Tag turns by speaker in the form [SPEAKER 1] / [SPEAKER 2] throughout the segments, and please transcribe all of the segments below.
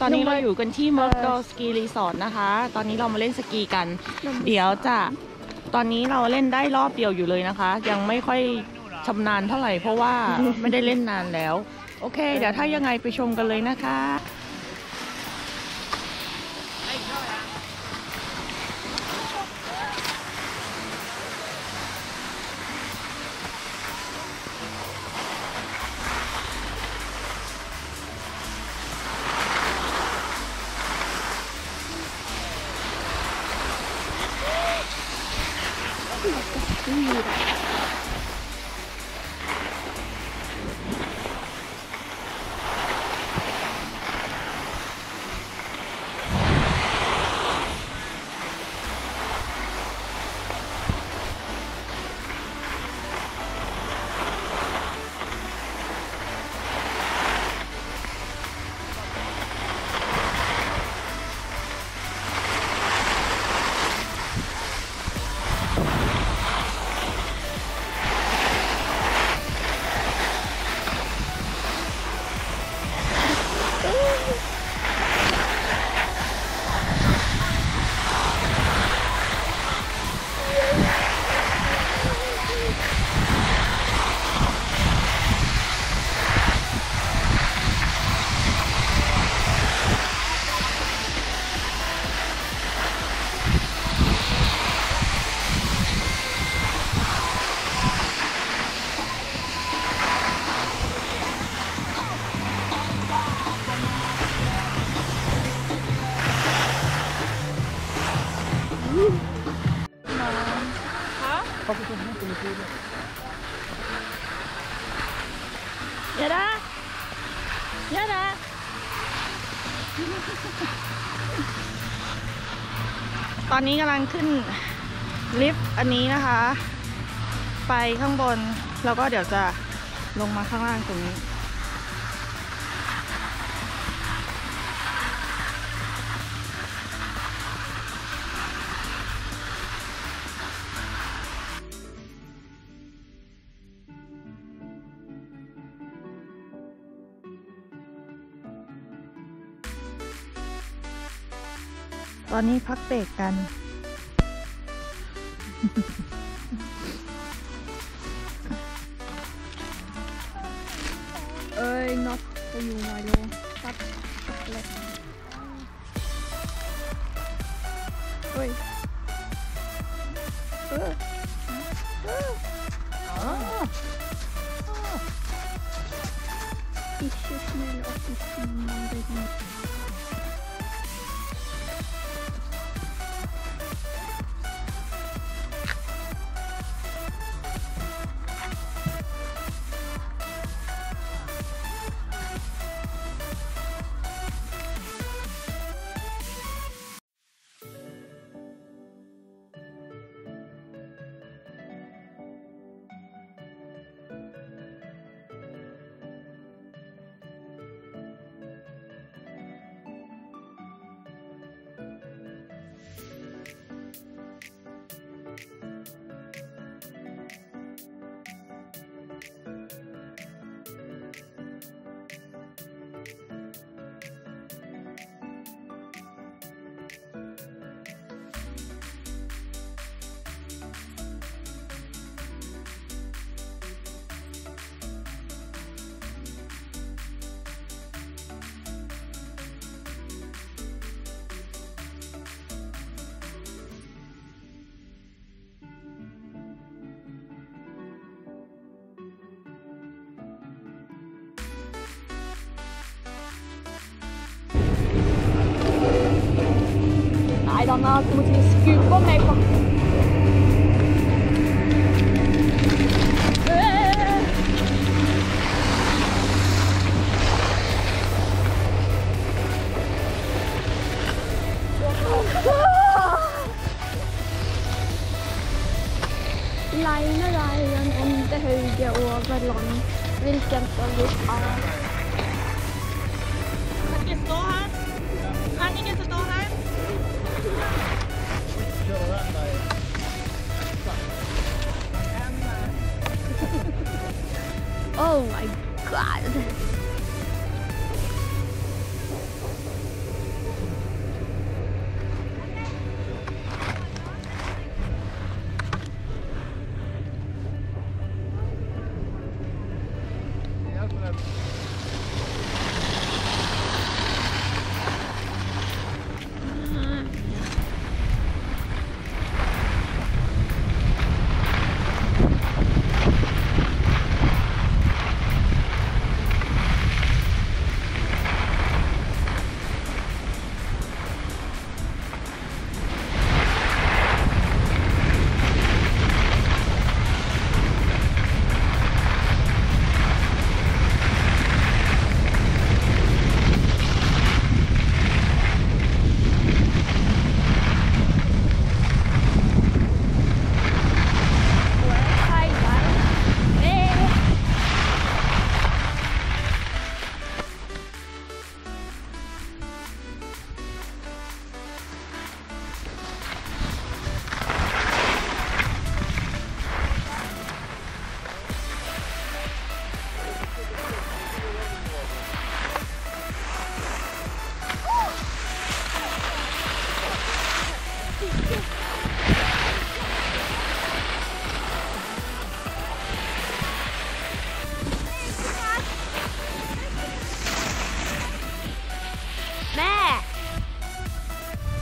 [SPEAKER 1] ตอนนี้เราอยู่กันที่เมอร์โดสกีรีสอร์ทนะคะ ตอนนี้เรามาเล่นสกีกัน เดี๋ยวจะตอนนี้เราเล่นได้รอบเดียวอยู่เลยนะคะ ยังไม่ค่อยชำนาญเท่าไหร่เพราะว่าไม่ได้เล่นนานแล้ว โอเค เดี๋ยวถ้ายังไงไปชมกันเลยนะคะ อย่าด่าอย่าด่าตอนนี้กำลังขึ้นลิฟต์อันนี้นะคะ ไปข้างบน แล้วก็เดี๋ยวจะลงมาข้างล่างตรงนี้ ตอนนี้พักเบรกกัน
[SPEAKER 2] I don't
[SPEAKER 3] know como se diz, que comer com... Leiner
[SPEAKER 2] er en ende høyde over land, hvilken
[SPEAKER 1] som er det?
[SPEAKER 2] Oh my god.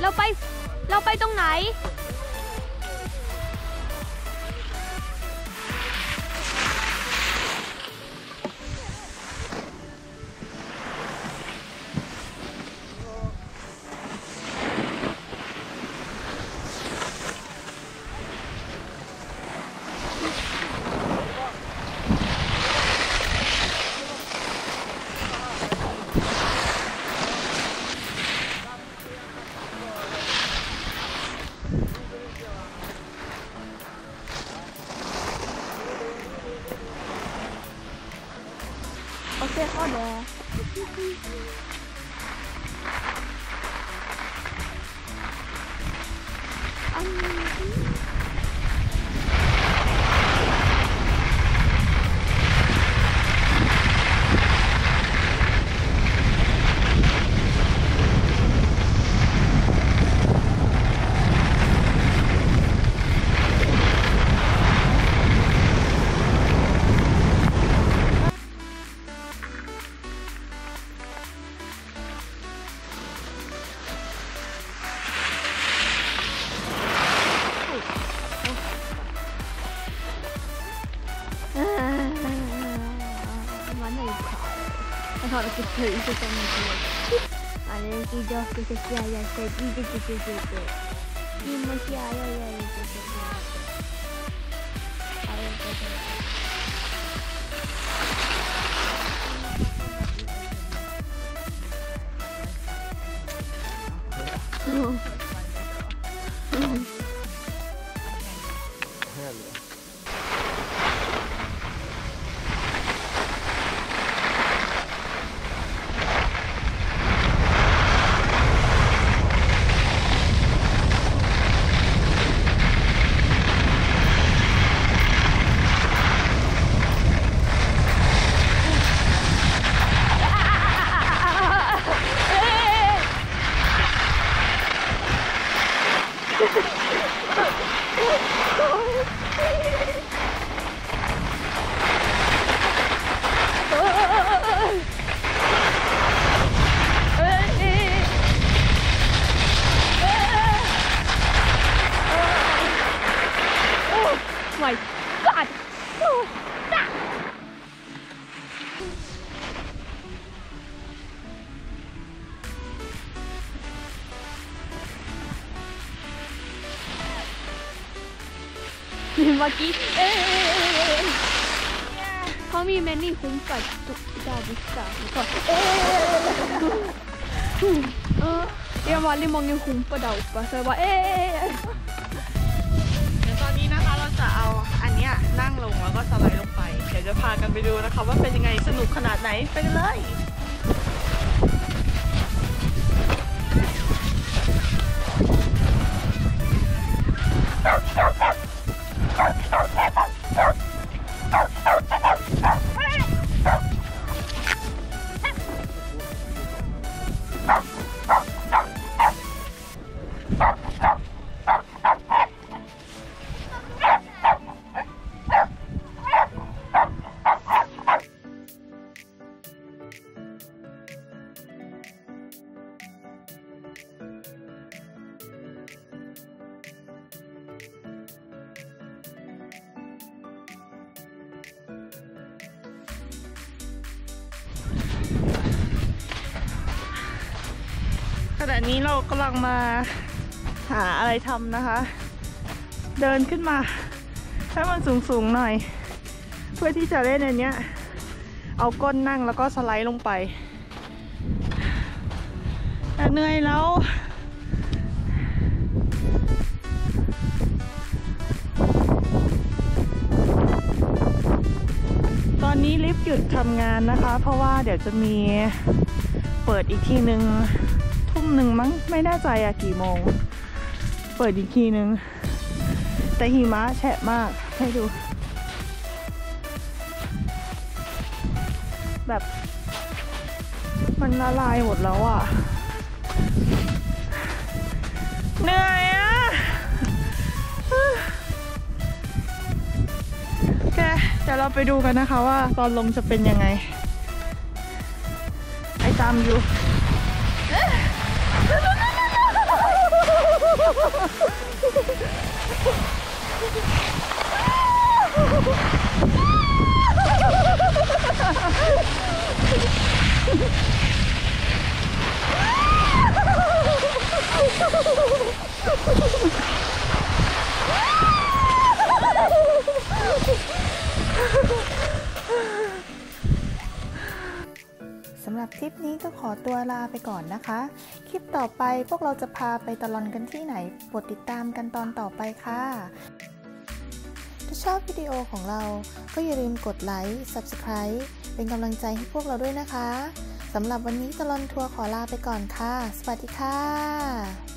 [SPEAKER 3] เราไป เราไปตรงไหน อั มันถอดกุญแจอีกตัวนึงเลยอันนี้ที่จะกุญแจใหญ่ใหญ่ใส่ที่ที่ที่ Oh, my เมื่อกี้เอ๊เขามีแมนนี่คุ้มกับตุกดาบิสตาแล้วก็เอ๊เออเรียกว่าลิมองยังคุ้มประดาปะเซอร์ว่าเอ๊
[SPEAKER 1] เดี๋ยวตอนนี้นะคะเราจะเอาอันเนี้ยนั่งลงแล้วก็สไลด์ลงไป เดี๋ยวจะพากันไปดูนะคะว่าเป็นยังไงสนุกขนาดไหนไปกันเลย ณะนี้เรากำลังมาหาอะไรทำนะคะ เดินขึ้นมาให้มันสูงๆหน่อย เพื่อที่จะเล่นอันเนี้ย เอาก้นนั่งแล้วก็สไลด์ลงไปแต่เหนื่อยแล้วตอนนี้ลิฟต์หยุดทำงานนะคะ เพราะว่าเดี๋ยวจะมีเปิดอีกทีหนึ่ง หนึ่งมั้งไม่แน่ใจอะกี่โมง เปิดอีกทีหนึ่งแต่หิมะแฉะมากให้ดู แบบมันละลายหมดแล้วอะเหนื่อยอะโอเคเดี๋ยวเราไปดูกันนะคะว่าตอนลงจะเป็นยังไง ไอตามอยู่
[SPEAKER 4] สำหรับคลิปนี้ก็ขอตัวลาไปก่อนนะคะ คลิปต่อไปพวกเราจะพาไปตลอนกันที่ไหนโปรดติดตามกันตอนต่อไปค่ะ ถ้าชอบวิดีโอของเรา ก็อย่าลืมกดไลค์ Subscribe เป็นกำลังใจให้พวกเราด้วยนะคะสำหรับวันนี้ตลอนทัวร์ขอลาไปก่อนค่ะ สวัสดีค่ะ